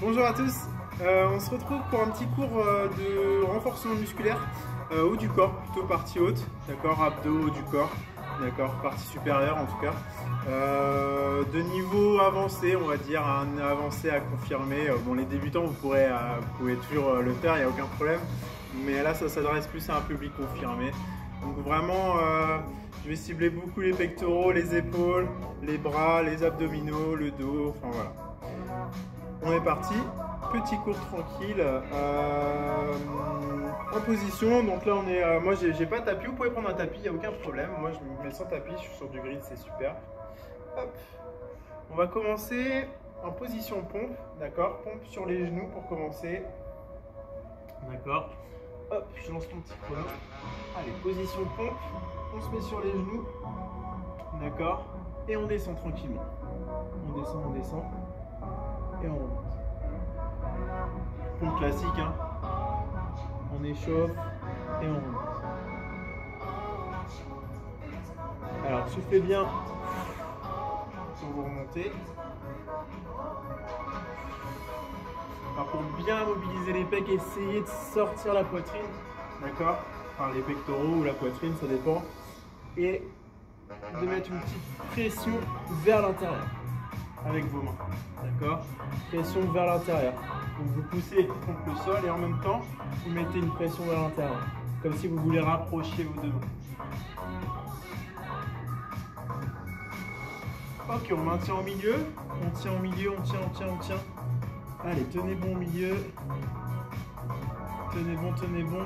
Bonjour à tous, euh, on se retrouve pour un petit cours euh, de renforcement musculaire euh, haut du corps, plutôt partie haute, d'accord, abdos, haut du corps, d'accord, partie supérieure en tout cas. Euh, de niveau avancé, on va dire, un avancé à confirmer. Bon, les débutants, vous, pourrez, vous pouvez toujours le faire, il n'y a aucun problème, mais là, ça s'adresse plus à un public confirmé. Donc vraiment, je vais cibler beaucoup les pectoraux, les épaules, les bras, les abdominaux, le dos, enfin voilà. On est parti, petit cours tranquille, euh, en position. Donc là, on est, euh, moi, j'ai pas de tapis. Vous pouvez prendre un tapis, il n'y a aucun problème. Moi, je me mets sans tapis, je suis sur du grid, c'est super. Hop. On va commencer en position pompe, d'accord? Pompe sur les genoux pour commencer. D'accord. Hop, je lance mon petit chrono. Allez, position pompe. On se met sur les genoux. D'accord Et on descend tranquillement. On descend, on descend. Et on remonte. Pompe classique, hein. On échauffe et on remonte. Alors, soufflez bien quand vous remontez. Alors, pour bien mobiliser les pecs, essayez de sortir la poitrine. D'accord? Enfin, les pectoraux ou la poitrine, ça dépend. Et de mettre une petite pression vers l'intérieur avec vos mains. D'accord Pression vers l'intérieur. Donc vous poussez contre le sol et en même temps, vous mettez une pression vers l'intérieur. Comme si vous voulez rapprocher vos deux mains. Ok, on maintient au milieu. On tient au milieu, on tient, on tient, on tient. Allez, tenez bon au milieu. Tenez bon, tenez bon.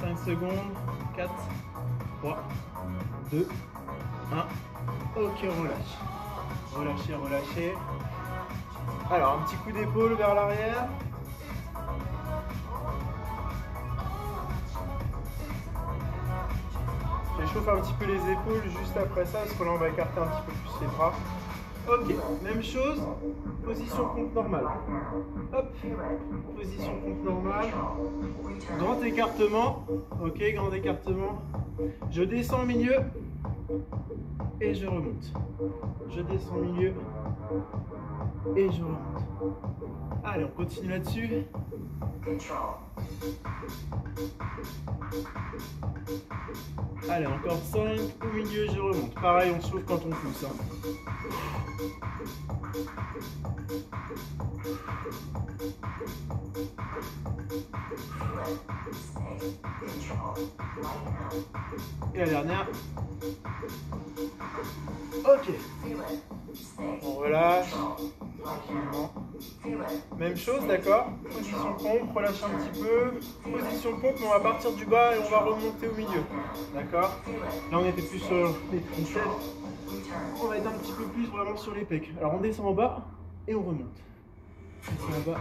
5 secondes. 4, 3, 2, 1. Ok, on relâche. Relâchez, relâchez. Alors, un petit coup d'épaule vers l'arrière. J'échauffe un petit peu les épaules juste après ça, parce que là on va écarter un petit peu plus les bras. Ok, même chose, position pompe normale. Hop, position pompe normale. Grand écartement, ok, grand écartement. Je descends au milieu et je remonte. Je descends au milieu et je remonte. Allez, on continue là-dessus. Allez, encore 5. Au milieu, je remonte. Pareil, on souffle quand on pousse. hein. Et la dernière. Ok. On relâche. Tranquillement. Même chose, d'accord Position pompe, relâche un petit peu. Position pompe, mais on va partir du bas et on va remonter au milieu. D'accord Là, on était plus sur les triceps. On va être un petit peu plus vraiment sur les pecs. Alors, on descend en bas et on remonte. On bas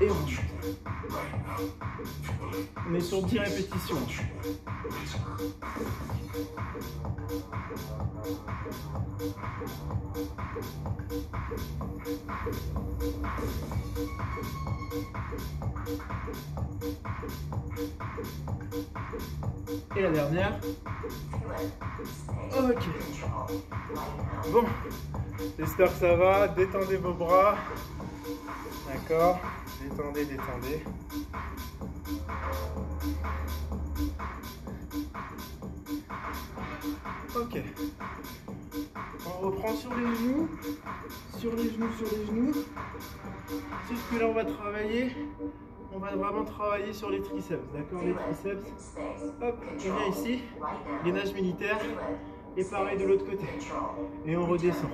et on remonte. On est sur 10 répétitions. Et la dernière. Ok. Bon, j'espère que ça va. Détendez vos bras. D'accord Détendez, détendez. Ok. On reprend sur les genoux. Sur les genoux, sur les genoux. Sauf que là, on va travailler. On va vraiment travailler sur les triceps. D'accord Les triceps. Hop, on vient ici. Gainage militaire. Et pareil de l'autre côté. Et on redescend.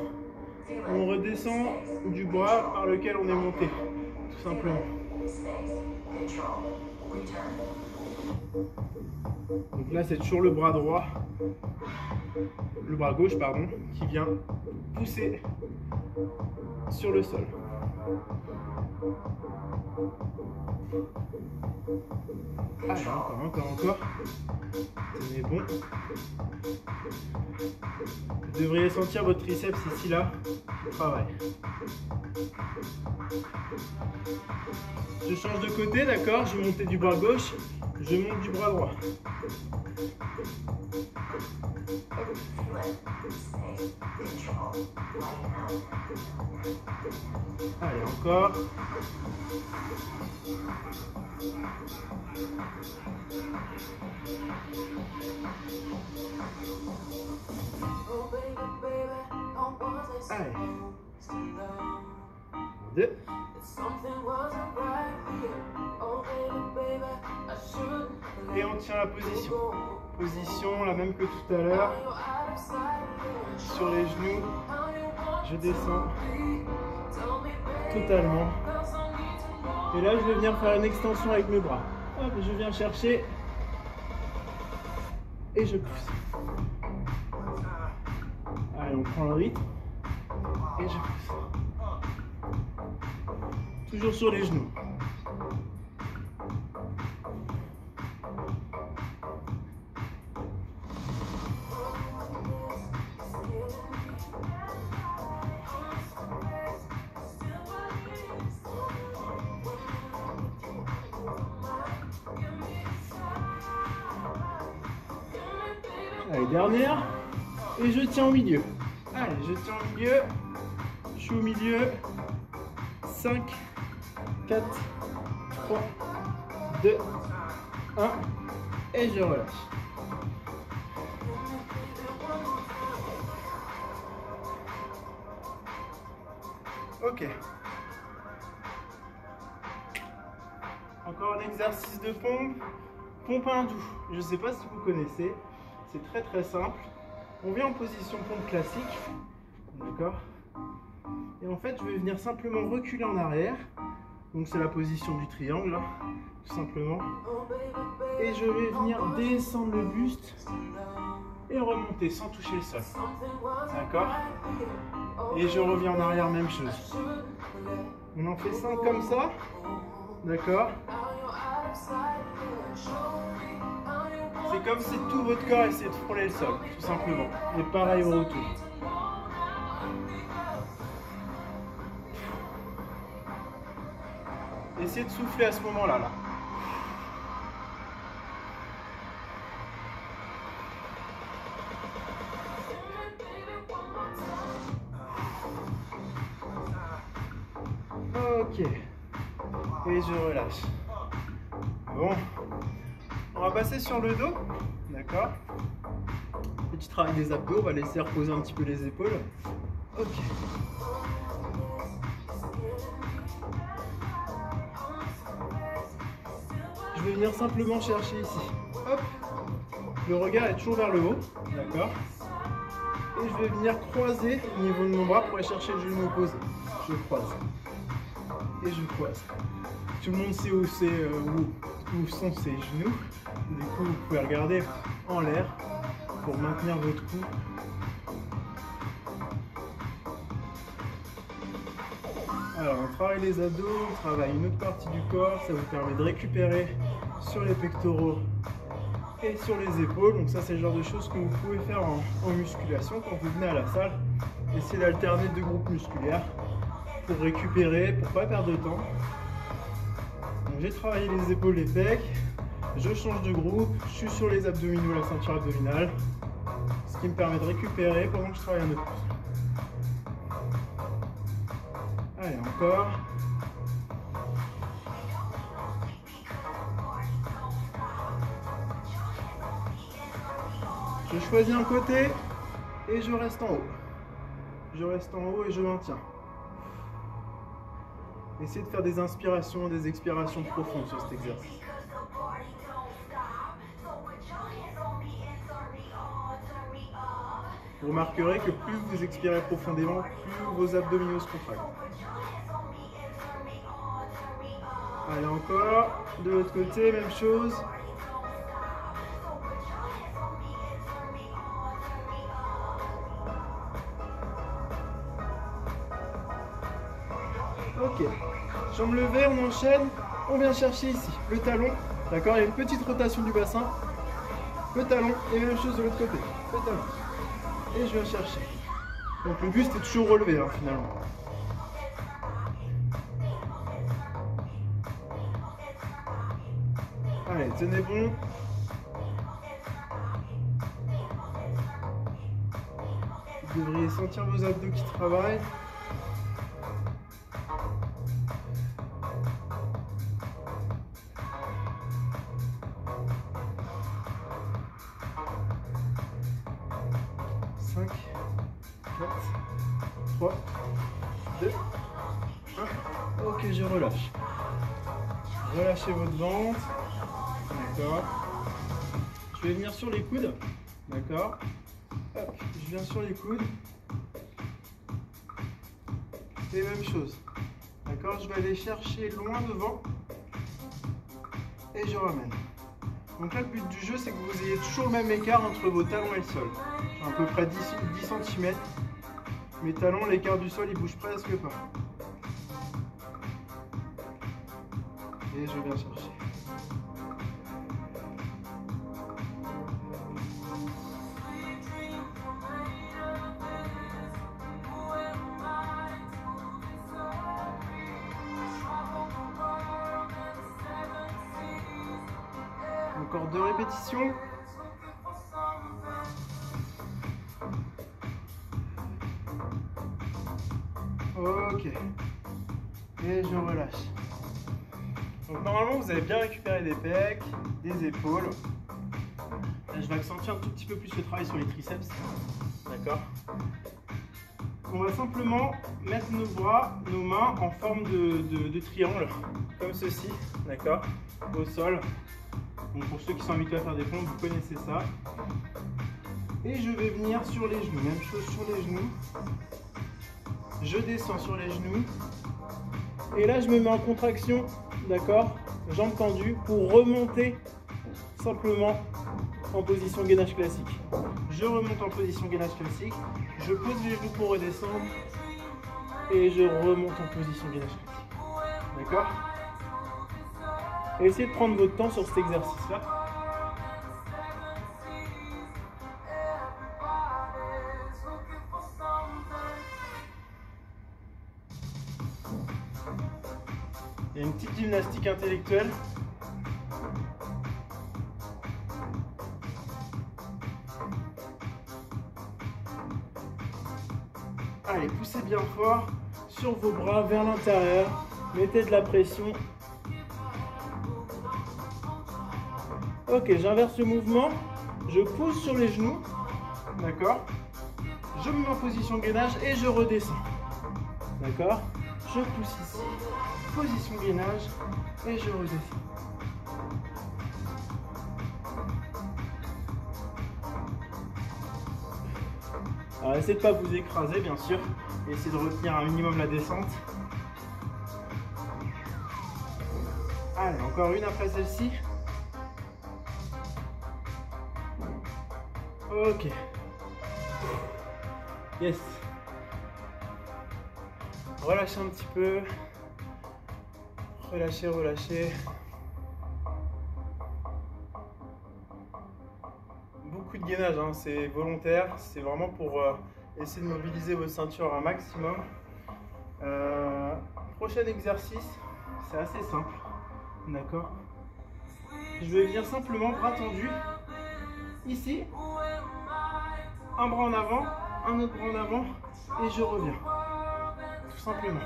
On redescend du bras par lequel on est monté. Tout simplement. Donc là, c'est toujours le bras droit, le bras gauche, pardon, qui vient pousser sur le sol. Allez, encore, encore, encore. Tenez bon. Vous devriez sentir votre triceps ici, là. Travail. Je change de côté, d'accord Je vais monter du bras gauche, je monte du bras droit. Allez, encore. Allez. Deux. Et on tient la position. Position la même que tout à l'heure. Sur les genoux. Je descends totalement. Et là, je vais venir faire une extension avec mes bras. Hop, je viens chercher et je pousse. Allez, on prend le rythme et je pousse. Toujours sur les genoux. Allez, dernière. Et je tiens au milieu. Allez, je tiens au milieu. 4, 3, 2, 1. Et je relâche. Ok. Encore un exercice de pompe. Pompe hindou. Je ne sais pas si vous connaissez. C'est très très simple. On vient en position pompe classique. D'accord Et en fait, je vais venir simplement reculer en arrière. Donc c'est la position du triangle, là, tout simplement. Et je vais venir descendre le buste et remonter sans toucher le sol. D'accord? Et je reviens en arrière, même chose. On en fait 5 comme ça? D'accord C'est comme si tout votre corps essayait de frôler le sol, tout simplement. Et pareil au retour. Essayez de souffler à ce moment-là. Là. Ok. Et je relâche. Bon. On va passer sur le dos. D'accord Petit travail des abdos. On va laisser reposer un petit peu les épaules. Ok. Vais venir simplement chercher ici. Hop. Le regard est toujours vers le haut. D'accord Et je vais venir croiser au niveau de mon bras pour aller chercher le genou opposé. Je croise. Et je croise. Tout le monde sait où, c'est, euh, où, où sont ses genoux. Du coup, vous pouvez regarder en l'air pour maintenir votre cou Alors, on travaille les abdos, on travaille une autre partie du corps, ça vous permet de récupérer sur les pectoraux et sur les épaules. Donc ça, c'est le genre de choses que vous pouvez faire en, musculation quand vous venez à la salle. Essayez d'alterner deux groupes musculaires pour récupérer, pour pas perdre de temps. J'ai travaillé les épaules, les pecs, je change de groupe, je suis sur les abdominaux, la ceinture abdominale, ce qui me permet de récupérer pendant que je travaille un autre. Allez, encore. Je choisis un côté et je reste en haut. Je reste en haut et je maintiens. Essayez de faire des inspirations des expirations profondes sur cet exercice. Vous remarquerez que plus vous expirez profondément, plus vos abdominaux se contractent. Allez, encore. De l'autre côté, même chose. Ok. Jambes levées, on enchaîne. On vient chercher ici le talon. D'accord Il y a une petite rotation du bassin. Le talon et même chose de l'autre côté. Le talon. Et je viens chercher. Donc le buste est toujours relevé hein, finalement. Allez, tenez bon. Vous devriez sentir vos abdos qui travaillent. D'accord. Hop, je viens sur les coudes. Et même chose. D'accord Je vais aller chercher loin devant. Et je ramène. Donc là, le but du jeu, c'est que vous ayez toujours le même écart entre vos talons et le sol. À peu près 10, 10 cm. Mes talons, l'écart du sol, il bouge presque pas. Et je viens chercher. Ok. Et je relâche. Donc normalement vous avez bien récupéré des pecs, des épaules. Là, je vais accentuer un tout petit peu plus le travail sur les triceps. D'accord On va simplement mettre nos bras, nos mains en forme de triangle, comme ceci, d'accord Au sol. Donc pour ceux qui sont habitués à faire des pompes, vous connaissez ça. Et je vais venir sur les genoux. Même chose sur les genoux. Je descends sur les genoux. Et là, je me mets en contraction, d'accord Jambes tendues pour remonter simplement en position gainage classique. Je remonte en position gainage classique. Je pose les genoux pour redescendre. Et je remonte en position gainage classique. D'accord? Essayez de prendre votre temps sur cet exercice-là. Il y a une petite gymnastique intellectuelle. Allez, poussez bien fort sur vos bras vers l'intérieur. Mettez de la pression Ok, j'inverse le mouvement. Je pousse sur les genoux. D'accord Je me mets en position gainage et je redescends. D'accord Je pousse ici. Position gainage et je redescends. Alors essayez de ne pas vous écraser bien sûr. Essayez de retenir un minimum la descente. Allez, encore une après celle-ci. Ok. Yes. Relâchez un petit peu. Relâchez, relâchez. Beaucoup de gainage, hein. c'est volontaire. C'est vraiment pour euh, essayer de mobiliser vos ceintures un maximum. Euh, prochain exercice, c'est assez simple. D'accord Je vais venir simplement bras tendus. Ici, un bras en avant, un autre bras en avant, et je reviens. Tout simplement.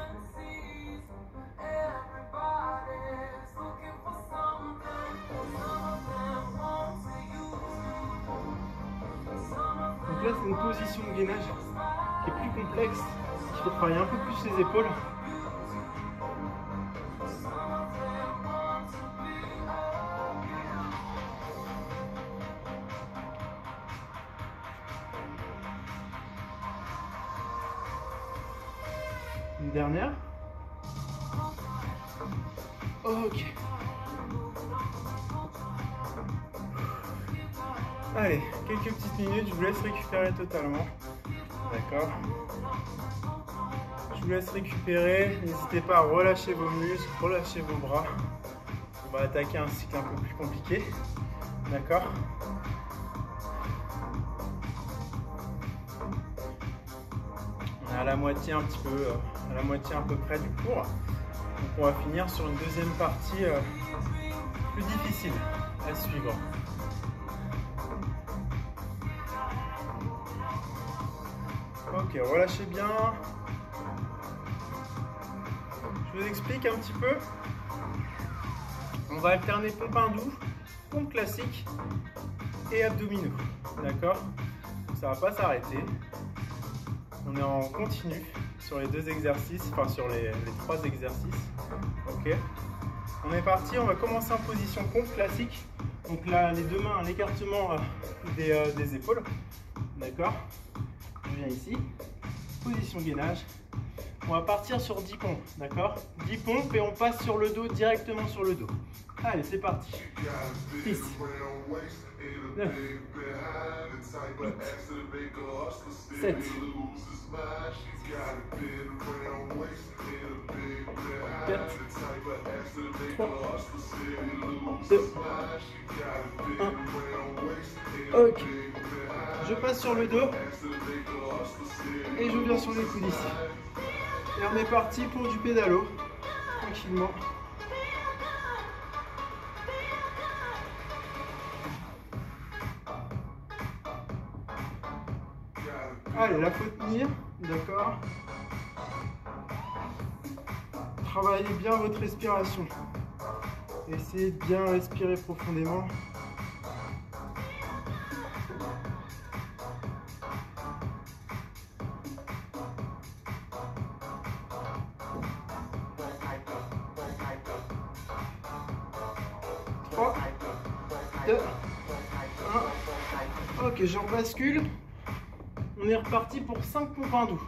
Donc là, c'est une position de gainage qui est plus complexe, qui fait travailler un peu plus les épaules. Totalement. D'accord Je vous laisse récupérer. N'hésitez pas à relâcher vos muscles, relâcher vos bras. On va attaquer un cycle un peu plus compliqué. D'accord On est à la moitié un petit peu, euh, à la moitié à peu près du cours. Donc on va finir sur une deuxième partie euh, plus difficile à suivre. Relâchez bien. Je vous explique un petit peu. On va alterner pompe doux, pompe classique et abdominaux. D'accord? Ça va pas s'arrêter. On est en continu sur les deux exercices, enfin sur les, trois exercices. Ok? On est parti, on va commencer en position pompe classique. Donc là, les deux mains l'écartement euh, des, euh, des épaules. D'accord? Je viens ici. Position gainage. On va partir sur 10 pompes, d'accord? 10 pompes et on passe sur le dos, directement sur le dos. Allez, c'est parti. 10, 9, 8, 7, 4, 3, 2, 1. Ok. Je passe sur le dos et je viens sur les coudes ici. Et on est parti pour du pédalo, tranquillement. Allez, la faut tenir, d'accord Travaillez bien votre respiration. Essayez de bien respirer profondément. 3, 2, 1. Ok, j'en bascule. Reparti pour 5 pompes doux.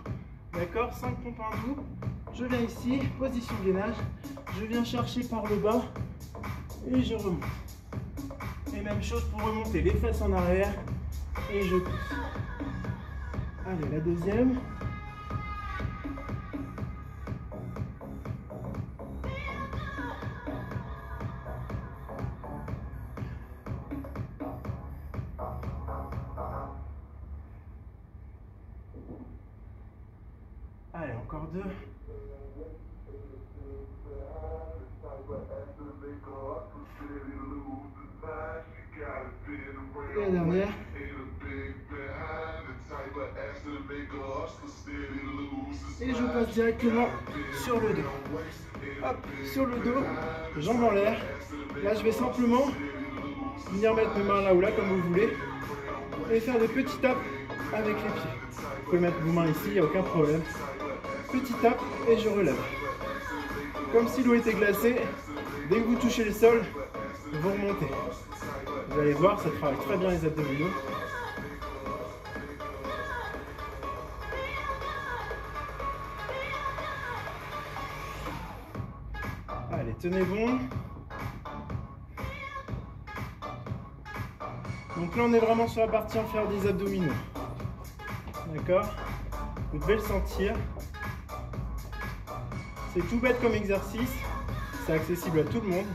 D'accord 5 pompes doux. Je viens ici, position gainage. Je viens chercher par le bas et je remonte. Et même chose pour remonter les fesses en arrière et je pousse. Allez, la deuxième. Directement sur le dos. Hop, sur le dos, jambes en l'air. Là, je vais simplement venir mettre mes mains là ou là, comme vous voulez, et faire des petits tapes avec les pieds. Vous pouvez mettre vos mains ici, il n'y a aucun problème. Petit tape et je relève. Comme si l'eau était glacée, dès que vous touchez le sol, vous remontez. Vous allez voir, ça travaille très bien les abdominaux. Tenez bon. Donc là, on est vraiment sur la partie inférieure des abdominaux. D'accord? Vous devez le sentir. C'est tout bête comme exercice. C'est accessible à tout le monde.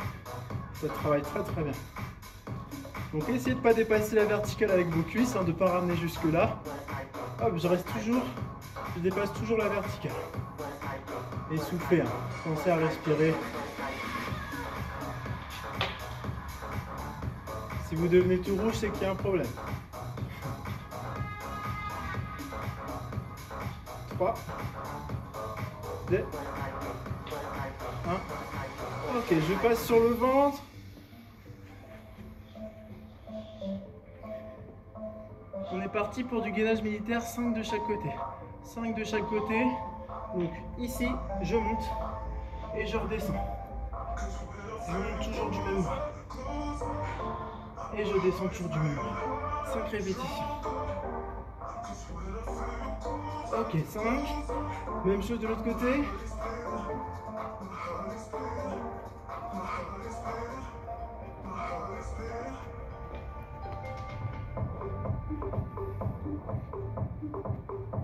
Ça travaille très très bien. Donc essayez de ne pas dépasser la verticale avec vos cuisses, hein, de ne pas ramener jusque là. Hop, je reste toujours, je dépasse toujours la verticale. Et soufflez, hein. pensez à respirer. Si vous devenez tout rouge, c'est qu'il y a un problème. 3, 2, 1. Ok, je passe sur le ventre. On est parti pour du gainage militaire, 5 de chaque côté. 5 de chaque côté. Donc ici, je monte et je redescends. Je monte toujours du même bras. Et je descends toujours du bras. 5 répétitions. Ok, 5. Même chose de l'autre côté.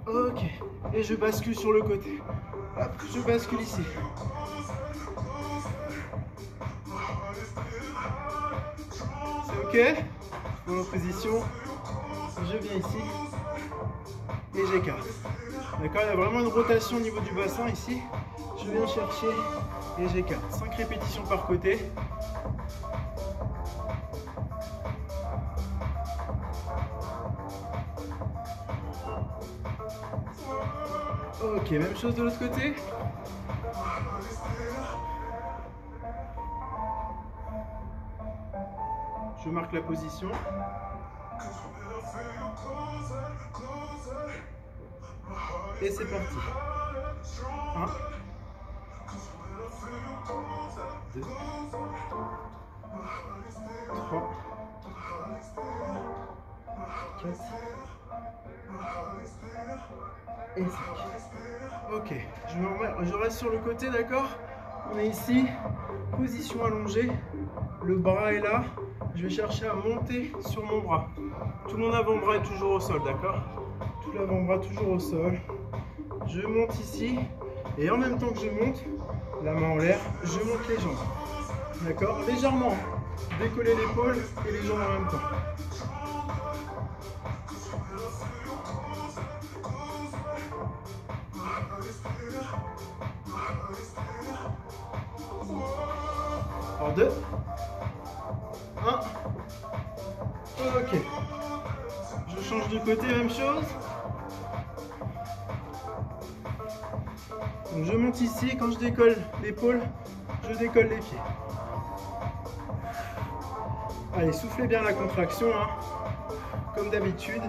Ok, et je bascule sur le côté. Je bascule ici. Ok. Mon position. Je viens ici. Et j'écarte. D'accord Il y a vraiment une rotation au niveau du bassin ici. Je viens chercher et j'écarte. 5 répétitions par côté. Ok, même chose de l'autre côté. Je marque la position. Et c'est parti. 1, 2, 3, 4 et 5. Ok, je, je reste sur le côté, d'accord? On est ici, position allongée, le bras est là, je vais chercher à monter sur mon bras. Tout mon avant-bras est toujours au sol, d'accord? Tout l'avant-bras toujours au sol. Je monte ici, et en même temps que je monte, la main en l'air, je monte les jambes. D'accord? Légèrement. Décoller l'épaule et les jambes en même temps. En deux. Un. Ok. Je change de côté, même chose. Je monte ici, quand je décolle l'épaule, je décolle les pieds. Allez, soufflez bien la contraction, hein, comme d'habitude.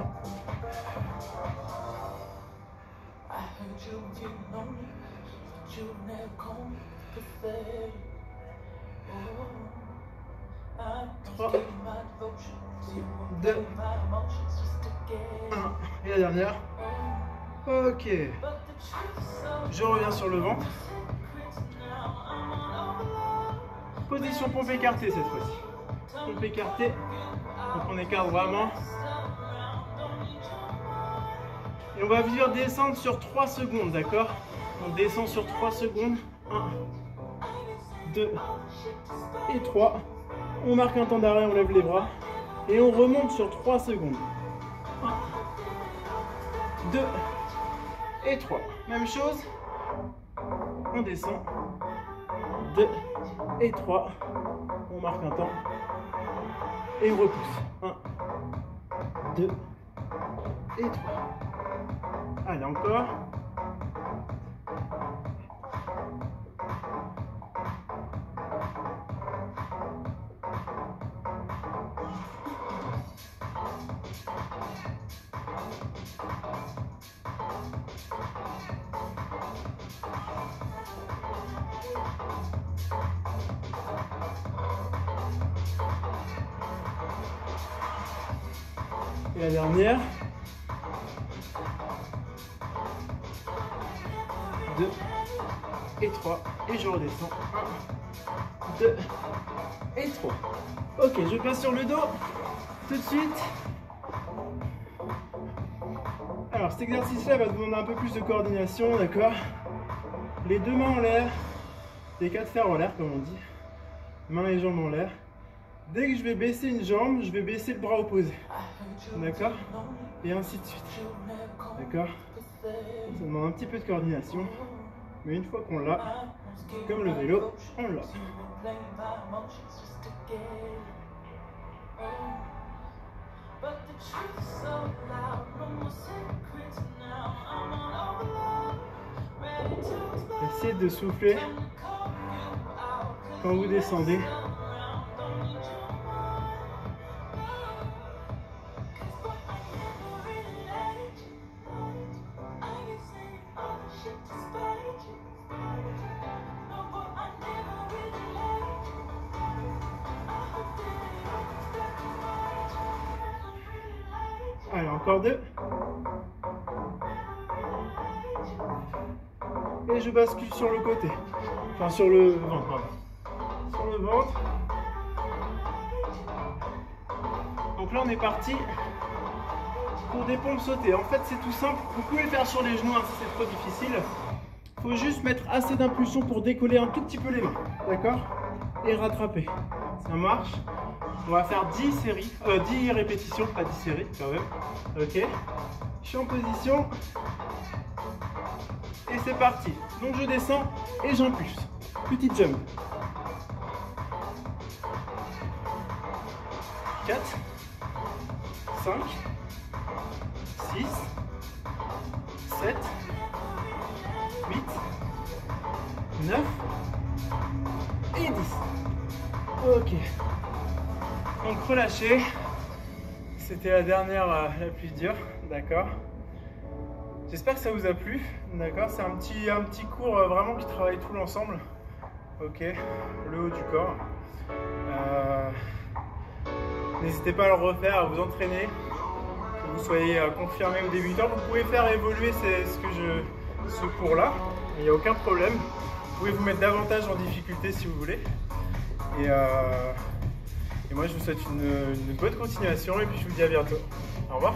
Trois, deux, un. Et la dernière. Ok. Je reviens sur le ventre. Position pompe écartée cette fois-ci. Pompe écartée. Donc on écarte vraiment. Et on va venir descendre sur 3 secondes, d'accord? On descend sur 3 secondes. 1, 2 et 3. On marque un temps d'arrêt, on lève les bras. Et on remonte sur 3 secondes. 1, 2 et 3. Même chose. On descend. 2 et 3. On marque un temps. Et on repousse. 1, 2 et 3. Allez, encore. Et la dernière. 2 et 3. Et je redescends. 1, 2 et 3. Ok, je passe sur le dos tout de suite. Alors cet exercice-là va demander un peu plus de coordination, d'accord? Les deux mains en l'air, les quatre fers en l'air comme on dit, mains et jambes en l'air. Dès que je vais baisser une jambe, je vais baisser le bras opposé. D'accord Et ainsi de suite. D'accord Ça demande un petit peu de coordination. Mais une fois qu'on l'a, comme le vélo, on l'a. Essayez de souffler quand vous descendez. Allez, encore deux. Et je bascule sur le côté. Enfin, sur le ventre, pardon. Sur le ventre. Donc là, on est parti pour des pompes sautées. En fait, c'est tout simple. Vous pouvez le faire sur les genoux hein, si c'est trop difficile. Il faut juste mettre assez d'impulsion pour décoller un tout petit peu les mains. D'accord? Et rattraper. Ça marche On va faire 10 séries, euh, 10 répétitions, pas 10 séries quand même. Ok Je suis en position. Et c'est parti. Donc je descends et j'impulse. Petite jump. 4, 5, 6, 7, 8, 9 et 10. Ok. Donc relâchez. C'était la dernière, euh, la plus dure, d'accord J'espère que ça vous a plu, d'accord C'est un petit, cours euh, vraiment qui travaille tout l'ensemble. Ok, le haut du corps. Euh, n'hésitez pas à le refaire, à vous entraîner, que vous soyez confirmé ou débutant. Vous pouvez faire évoluer ce, que je, ce cours-là, il n'y a aucun problème. Vous pouvez vous mettre davantage en difficulté si vous voulez. Et, euh, moi, je vous souhaite une bonne continuation et puis je vous dis à bientôt. Au revoir.